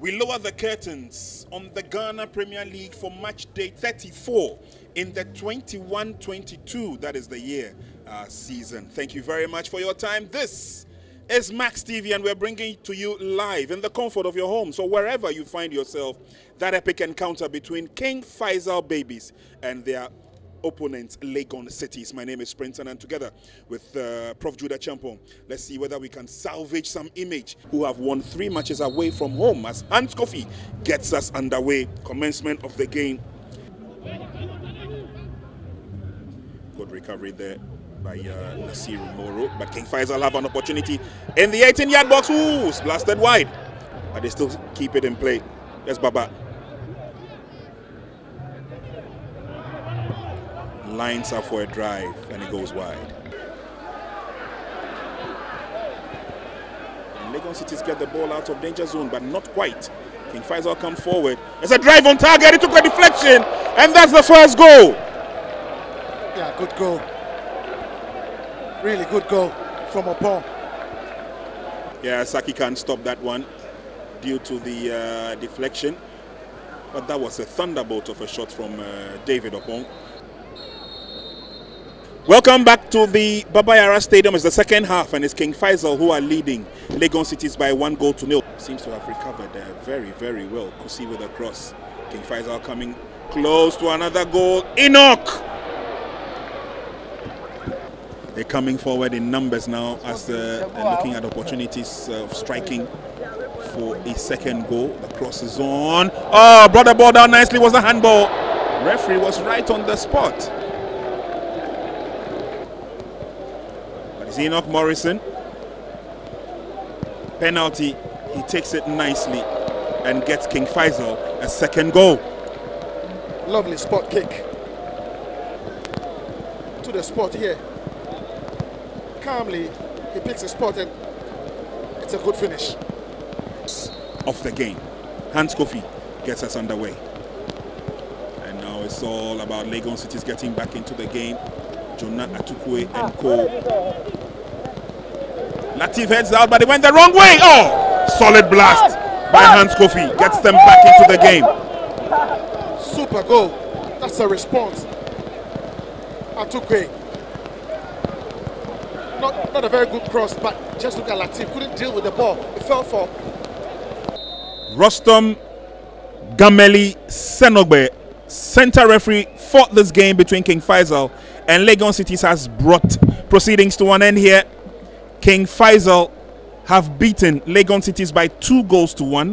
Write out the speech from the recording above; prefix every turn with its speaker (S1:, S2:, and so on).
S1: We lower the curtains on the Ghana Premier League for match day 34 in the 21 22, that is the year uh, season. Thank you very much for your time. This is Max TV, and we're bringing to you live in the comfort of your home. So, wherever you find yourself, that epic encounter between King Faisal Babies and their opponent Legon Cities. My name is Sprinton, and together with uh, Prof. Judah Champon, let's see whether we can salvage some image who have won three matches away from home as Hans Kwofie gets us underway. Commencement of the game. Good recovery there by uh, Nasiru Moro, but King Faisal have an opportunity in the 18 yard box. Ooh, blasted wide, but they still keep it in play. Yes, Baba. Lines up for a drive and it goes wide. And Legon Cities get the ball out of danger zone, but not quite. King Faisal come forward. There's a drive on target. It took a deflection, and that's the first goal.
S2: Yeah, good goal. Really good goal from Opon.
S1: Yeah, Saki can't stop that one due to the uh, deflection. But that was a thunderbolt of a shot from uh, David Opon. Welcome back to the Baba Yara Stadium. It's the second half, and it's King Faisal who are leading Legon Cities by one goal to nil. Seems to have recovered uh, very, very well. Kusi with a cross. King Faisal coming close to another goal. Enoch! They're coming forward in numbers now as uh, they're looking at opportunities of striking for a second goal. The cross is on. Oh, brought the ball down nicely. Was a handball. Referee was right on the spot. Is Enoch Morrison. Penalty. He takes it nicely and gets King Faisal a second goal.
S2: Lovely spot kick. To the spot here. Calmly, he picks a spot and it's a good finish.
S1: Of the game. Hans Kwofie gets us underway. And now it's all about Legon Cities getting back into the game. Jonah Attuquaye and Co. Latif heads out, but they went the wrong way. Oh, solid blast by Hans Kwofie. Gets them back into the game.
S2: Super goal. That's a response. Attuquaye. Not, not a very good cross, but just look at Latif. Couldn't deal with the ball. It fell for.
S1: Rostom Gameli Senogbe, center referee, fought this game between King Faisal and Legon Cities has brought proceedings to an end here. King Faisal have beaten Legon Cities by two goals to one.